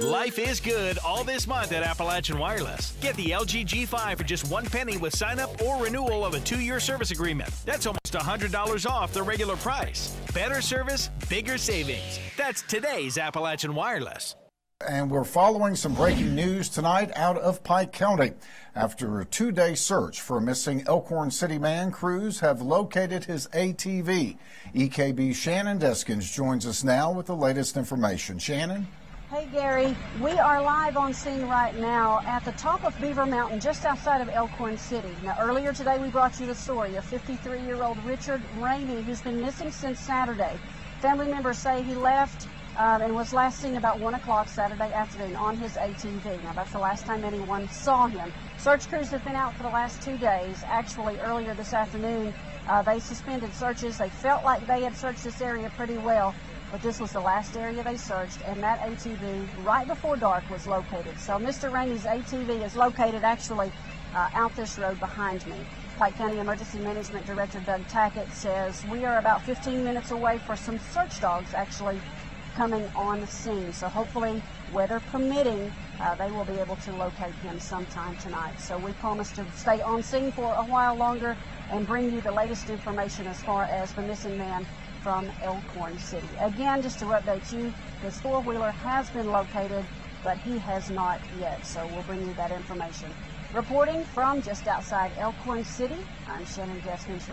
Life is good all this month at Appalachian Wireless. Get the LG G5 for just one penny with sign up or renewal of a two year service agreement. That's almost $100 off the regular price. Better service, bigger savings. That's today's Appalachian Wireless. And we're following some breaking news tonight out of Pike County. After a two day search for a missing Elkhorn City man, crews have located his ATV. EKB Shannon Deskins joins us now with the latest information. Shannon? Hey Gary, we are live on scene right now at the top of Beaver Mountain just outside of Elkhorn City. Now earlier today we brought you the story of 53 year old Richard Rainey who's been missing since Saturday. Family members say he left um, and was last seen about 1 o'clock Saturday afternoon on his ATV. Now that's the last time anyone saw him. Search crews have been out for the last two days. Actually earlier this afternoon uh, they suspended searches. They felt like they had searched this area pretty well but this was the last area they searched, and that ATV right before dark was located. So Mr. Rainey's ATV is located actually uh, out this road behind me. Pike County Emergency Management Director Doug Tackett says we are about 15 minutes away for some search dogs actually coming on the scene. So hopefully, weather permitting, uh, they will be able to locate him sometime tonight. So we promise to stay on scene for a while longer and bring you the latest information as far as the missing man from Elkhorn City. Again, just to update you, his four-wheeler has been located, but he has not yet, so we'll bring you that information. Reporting from just outside Elkhorn City, I'm Shannon Deskins.